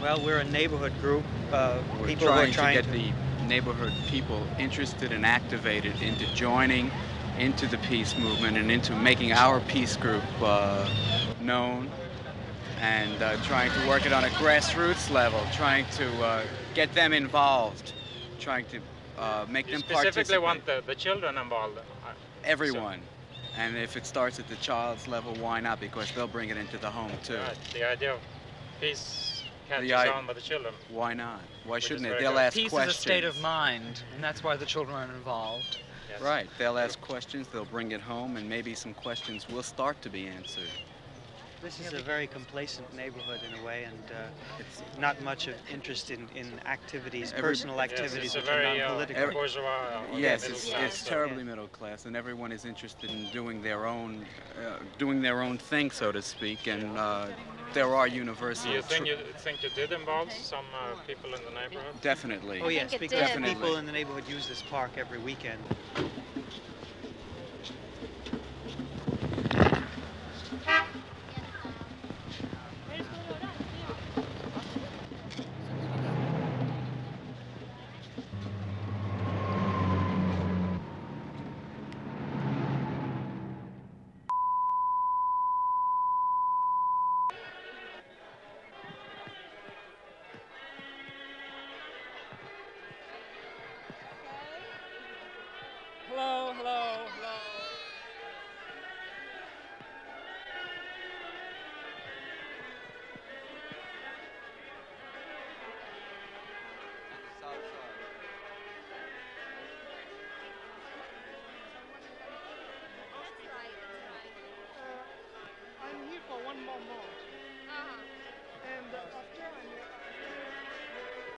Well, we're a neighborhood group. Uh, We're people trying, who are trying to get the neighborhood people interested and activated into joining into the peace movement and into making our peace group uh, known and uh, trying to work it on a grassroots level, trying to uh, get them involved, trying to uh, make You them specifically participate. want the, the children involved. uh, Everyone. And if it starts at the child's level, why not? Because they'll bring it into the home too. Right, the idea of peace catches The i- on with the children. Why not? Why Which shouldn't it? They'll good. ask Peace questions. is a state of mind, and that's why the children are involved. Yes. Right. They'll ask questions, they'll bring it home, and maybe some questions will start to be answered. This is a very complacent neighborhood in a way, and uh, not much of interest in, in activities, Every- personal activities it's a which are uh, non-political. Every- bourgeois. uh, Yes, it's, class, it's so- terribly middle class, and everyone is interested in doing their own, uh, doing their own thing, so to speak. And uh, there are universal. Do you think you think you did involve some uh, people in the neighborhood? Definitely. Oh yes, because. Definitely. people in the neighborhood use this park every weekend. Hello, hello,